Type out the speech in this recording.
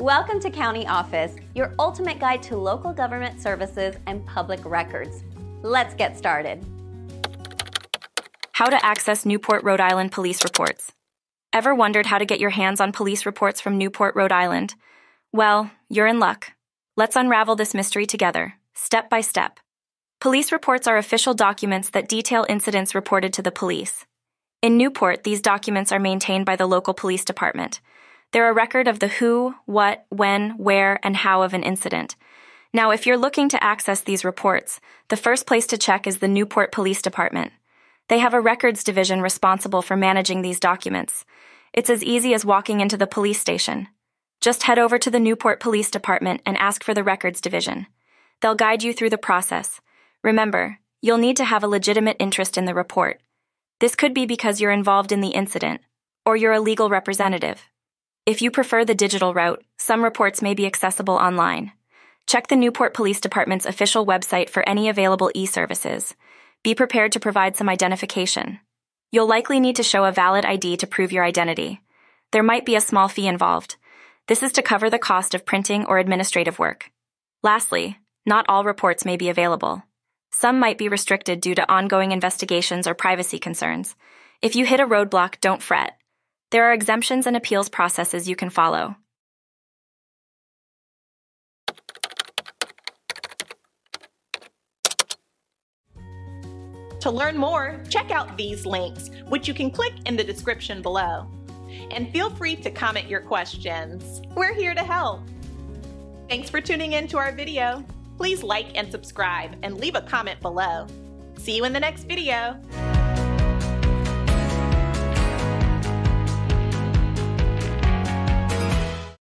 Welcome to County Office, your ultimate guide to local government services and public records. Let's get started. How to access Newport, Rhode Island police reports. Ever wondered how to get your hands on police reports from Newport, Rhode Island? Well, you're in luck. Let's unravel this mystery together, step by step. Police reports are official documents that detail incidents reported to the police. In Newport, these documents are maintained by the local police department. They're a record of the who, what, when, where, and how of an incident. Now, if you're looking to access these reports, the first place to check is the Newport Police Department. They have a records division responsible for managing these documents. It's as easy as walking into the police station. Just head over to the Newport Police Department and ask for the records division. They'll guide you through the process. Remember, you'll need to have a legitimate interest in the report. This could be because you're involved in the incident, or you're a legal representative. If you prefer the digital route, some reports may be accessible online. Check the Newport Police Department's official website for any available e services. Be prepared to provide some identification. You'll likely need to show a valid ID to prove your identity. There might be a small fee involved. This is to cover the cost of printing or administrative work. Lastly, not all reports may be available. Some might be restricted due to ongoing investigations or privacy concerns. If you hit a roadblock, don't fret. There are exemptions and appeals processes you can follow. To learn more, check out these links, which you can click in the description below. And feel free to comment your questions. We're here to help. Thanks for tuning in to our video. Please like and subscribe and leave a comment below. See you in the next video.